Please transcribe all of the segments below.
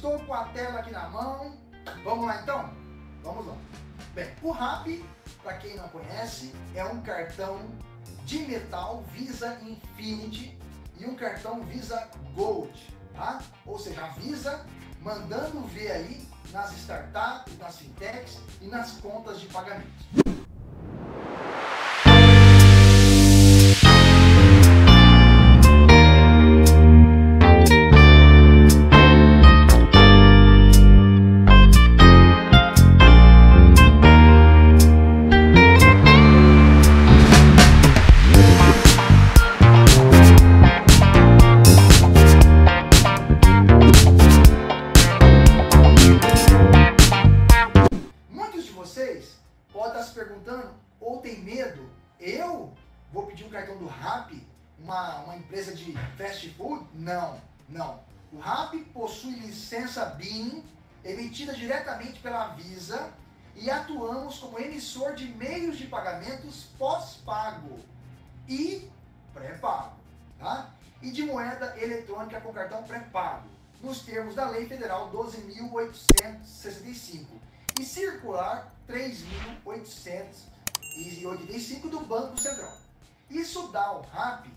estou com a tela aqui na mão. Vamos lá então? Vamos lá. Bem, o RAP, para quem não conhece, é um cartão de metal Visa Infinity e um cartão Visa Gold, tá? Ou seja, a Visa mandando ver aí nas startups, nas fintechs e nas contas de pagamento. Podem estar se perguntando ou tem medo, eu vou pedir um cartão do Rappi, uma, uma empresa de fast food? Não, não. O Rappi possui licença BIM emitida diretamente pela Visa e atuamos como emissor de meios de pagamentos pós-pago e pré-pago, tá? E de moeda eletrônica com cartão pré-pago, nos termos da Lei Federal 12.865 e circular 3.885 do Banco Central. Isso dá ao RAP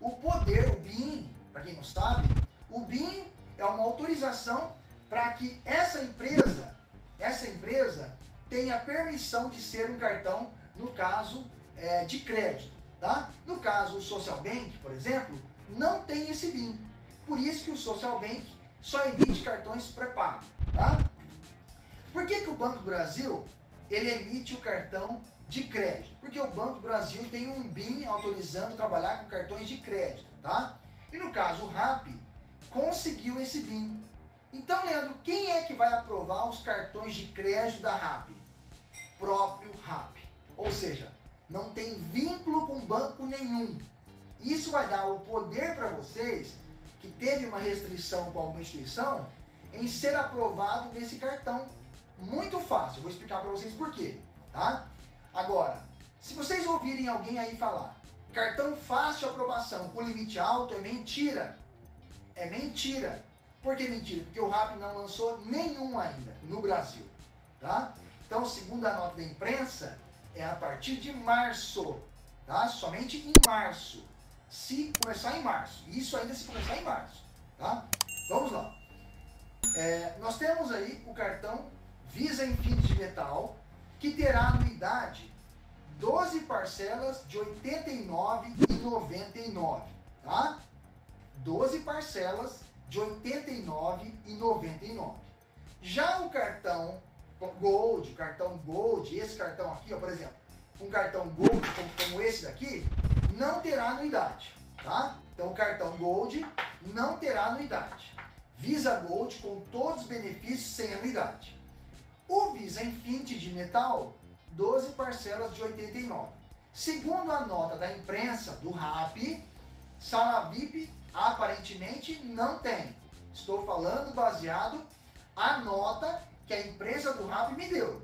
o poder, o BIM, para quem não sabe, o BIM é uma autorização para que essa empresa, essa empresa tenha permissão de ser um cartão, no caso é, de crédito, tá? No caso o Social Bank, por exemplo, não tem esse BIM. Por isso que o Social Bank só emite cartões pré-pago, tá? Por que, que o Banco do Brasil ele emite o cartão de crédito? Porque o Banco do Brasil tem um BIM autorizando trabalhar com cartões de crédito, tá? E no caso o RAP conseguiu esse BIM. Então, Leandro, quem é que vai aprovar os cartões de crédito da RAP? Próprio RAP. Ou seja, não tem vínculo com banco nenhum. Isso vai dar o poder para vocês que teve uma restrição com alguma instituição em ser aprovado nesse cartão. Muito fácil, vou explicar para vocês por quê, tá? Agora, se vocês ouvirem alguém aí falar cartão fácil aprovação com limite alto, é mentira. É mentira. Por que mentira? Porque o RAP não lançou nenhum ainda no Brasil, tá? Então, segundo a nota da imprensa, é a partir de março, tá? Somente em março. Se começar em março. Isso ainda se começar em março, tá? Vamos lá. É, nós temos aí o cartão Visa Infinity Metal, que terá anuidade 12 parcelas de R$ 89,99, tá? 12 parcelas de R$ 89,99. Já o cartão Gold, cartão Gold, esse cartão aqui, ó, por exemplo, um cartão Gold como, como esse daqui, não terá anuidade, tá? Então o cartão Gold não terá anuidade. Visa Gold com todos os benefícios sem anuidade. Visa Infinity de metal, 12 parcelas de 89. Segundo a nota da imprensa do RAP, sala VIP aparentemente não tem. Estou falando baseado a nota que a empresa do RAP me deu.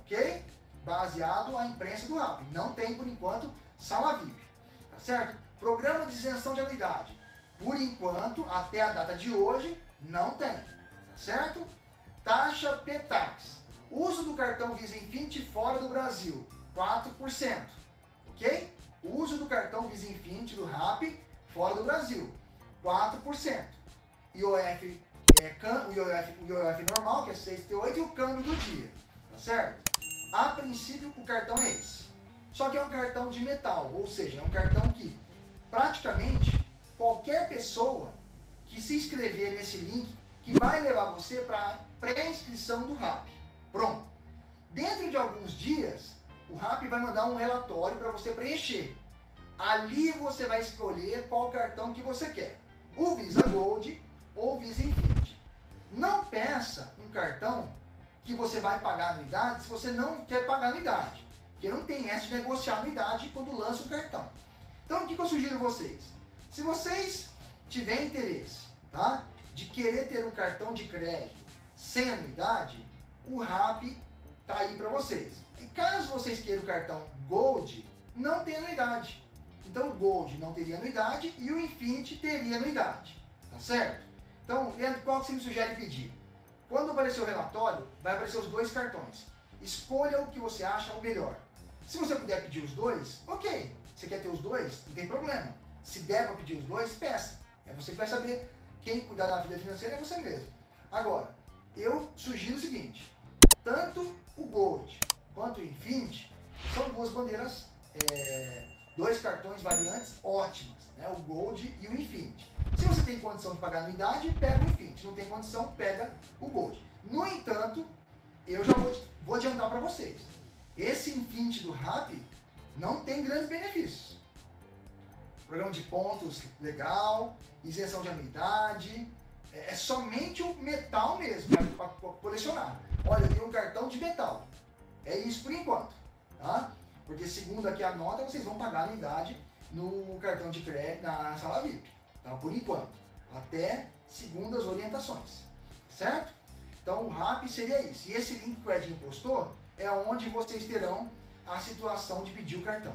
Ok? Baseado a imprensa do RAP. Não tem por enquanto sala VIP. Tá certo? Programa de isenção de anuidade. Por enquanto, até a data de hoje, não tem. Tá certo? Taxa PETAX. Uso do cartão Visa Infinity fora do Brasil, 4%. Ok? Uso do cartão Visa Infinity do RAP fora do Brasil, 4%. IOF, é, o, IOF, o IOF normal, que é 6,8, e o câmbio do dia. Tá certo? A princípio, o cartão é esse. Só que é um cartão de metal, ou seja, é um cartão que praticamente qualquer pessoa que se inscrever nesse link, que vai levar você para a pré-inscrição do RAP. Pronto. Dentro de alguns dias, o RAP vai mandar um relatório para você preencher. Ali você vai escolher qual cartão que você quer. O Visa Gold ou o Visa Infinity. Não peça um cartão que você vai pagar anuidade se você não quer pagar anuidade. Porque não tem essa de negociar anuidade quando lança o cartão. Então, o que eu sugiro a vocês? Se vocês tiverem interesse tá, de querer ter um cartão de crédito sem anuidade, o RAP está aí para vocês. E caso vocês queiram o cartão Gold, não tem anuidade. Então o Gold não teria anuidade e o Infinity teria anuidade. Tá certo? Então, Leandro, qual você me sugere pedir? Quando aparecer o relatório, vai aparecer os dois cartões. Escolha o que você acha o melhor. Se você puder pedir os dois, ok. Você quer ter os dois? Não tem problema. Se der para pedir os dois, peça. É você que vai saber quem cuidar da vida financeira é você mesmo. Agora, eu sugiro o seguinte: tanto o Gold quanto o Infinity são duas bandeiras, é, dois cartões variantes ótimas, né? o Gold e o Infinity. Se você tem condição de pagar anuidade, pega o Infinity. Não tem condição, pega o Gold. No entanto, eu já vou, vou adiantar para vocês. Esse Infinity do RAP não tem grandes benefícios. Programa de pontos legal, isenção de anuidade, é, é somente o metal mesmo, para colecionar. Olha, tenho um cartão de metal. É isso por enquanto, tá? Porque segundo aqui a nota, vocês vão pagar a anuidade no cartão de crédito na sala VIP, tá? Por enquanto, até segundo as orientações, certo? Então o RAP seria isso. E esse link que o Edinho postou é onde vocês terão a situação de pedir o cartão.